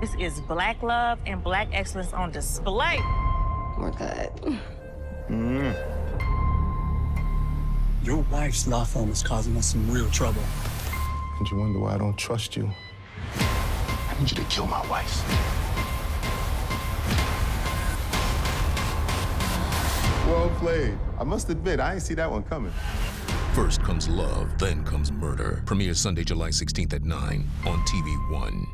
This is black love and black excellence on display. Oh We're good. Mm. Your wife's law firm is causing us some real trouble. And you wonder why I don't trust you? I need you to kill my wife. Well played. I must admit, I ain't see that one coming. First comes love, then comes murder. Premieres Sunday, July 16th at 9 on TV One.